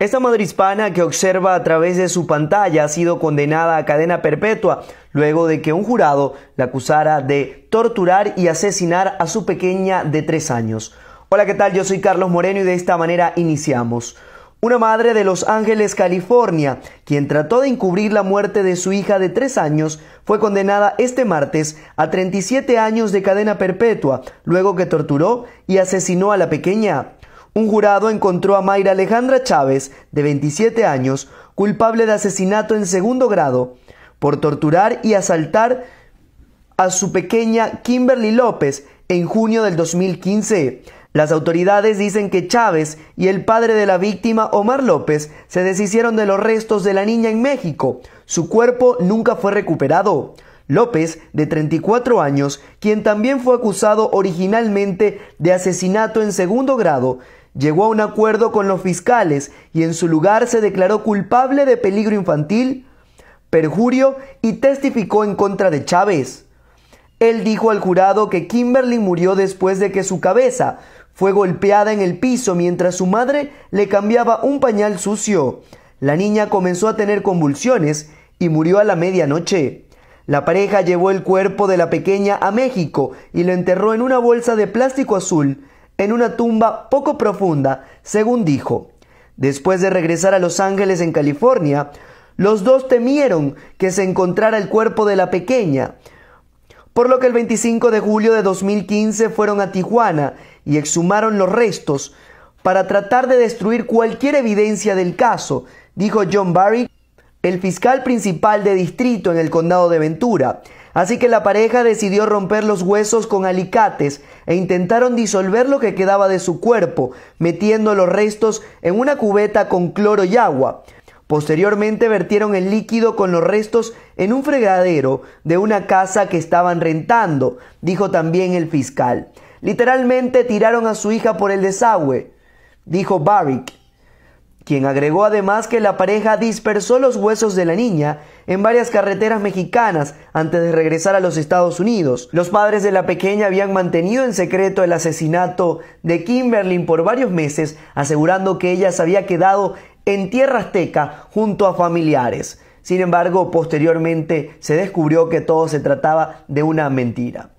Esta madre hispana que observa a través de su pantalla ha sido condenada a cadena perpetua luego de que un jurado la acusara de torturar y asesinar a su pequeña de tres años. Hola, ¿qué tal? Yo soy Carlos Moreno y de esta manera iniciamos. Una madre de Los Ángeles, California, quien trató de encubrir la muerte de su hija de tres años, fue condenada este martes a 37 años de cadena perpetua, luego que torturó y asesinó a la pequeña. Un jurado encontró a Mayra Alejandra Chávez, de 27 años, culpable de asesinato en segundo grado, por torturar y asaltar a su pequeña Kimberly López en junio del 2015. Las autoridades dicen que Chávez y el padre de la víctima, Omar López, se deshicieron de los restos de la niña en México. Su cuerpo nunca fue recuperado. López, de 34 años, quien también fue acusado originalmente de asesinato en segundo grado, llegó a un acuerdo con los fiscales y en su lugar se declaró culpable de peligro infantil, perjurio y testificó en contra de Chávez. Él dijo al jurado que Kimberly murió después de que su cabeza fue golpeada en el piso mientras su madre le cambiaba un pañal sucio. La niña comenzó a tener convulsiones y murió a la medianoche. La pareja llevó el cuerpo de la pequeña a México y lo enterró en una bolsa de plástico azul en una tumba poco profunda, según dijo. Después de regresar a Los Ángeles en California, los dos temieron que se encontrara el cuerpo de la pequeña, por lo que el 25 de julio de 2015 fueron a Tijuana y exhumaron los restos para tratar de destruir cualquier evidencia del caso, dijo John Barry, el fiscal principal de distrito en el condado de Ventura. Así que la pareja decidió romper los huesos con alicates e intentaron disolver lo que quedaba de su cuerpo, metiendo los restos en una cubeta con cloro y agua. Posteriormente vertieron el líquido con los restos en un fregadero de una casa que estaban rentando, dijo también el fiscal. Literalmente tiraron a su hija por el desagüe, dijo Barrick quien agregó además que la pareja dispersó los huesos de la niña en varias carreteras mexicanas antes de regresar a los Estados Unidos. Los padres de la pequeña habían mantenido en secreto el asesinato de Kimberly por varios meses, asegurando que ella se había quedado en tierra azteca junto a familiares. Sin embargo, posteriormente se descubrió que todo se trataba de una mentira.